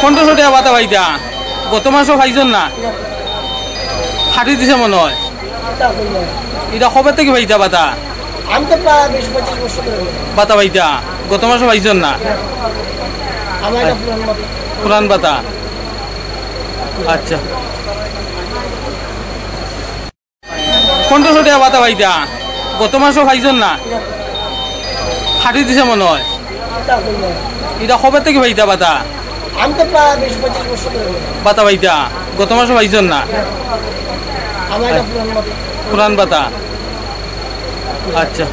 পনেরোশো টাকা বাতা ভাইটা গত মাসও ভাইজন না। ফাটি দিছে মনে হয় এটা কবে থেকে ভাইটা বাতা। বাতা ভাইটা গত মাসও ভাইজন না? পুরান বাতা আচ্ছা। পনেরোশো টাকা বাতা ভাইটা গত মাসও ভাইজন না? ফাটি দিছে মনে হয় এটা কবে থেকে ভাইটা বাতা আমি তো বিশ পঁচিশ বছর। বাতা ভাইটা গত মাসও ভাইজন না? আমার পুরান পাতা। আচ্ছা।